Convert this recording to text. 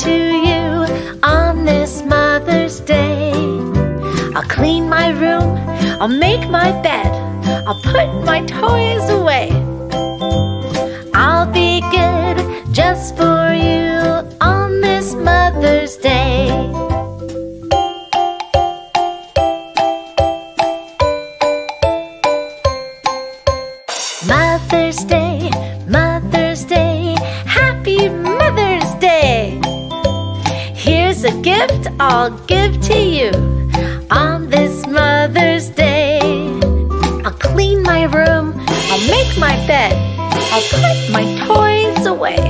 to you on this Mother's Day. I'll clean my room, I'll make my bed, I'll put my toys away. I'll be good just for you on this Mother's Day. Mother's Day Here's a gift I'll give to you on this Mother's Day. I'll clean my room, I'll make my bed, I'll put my toys away.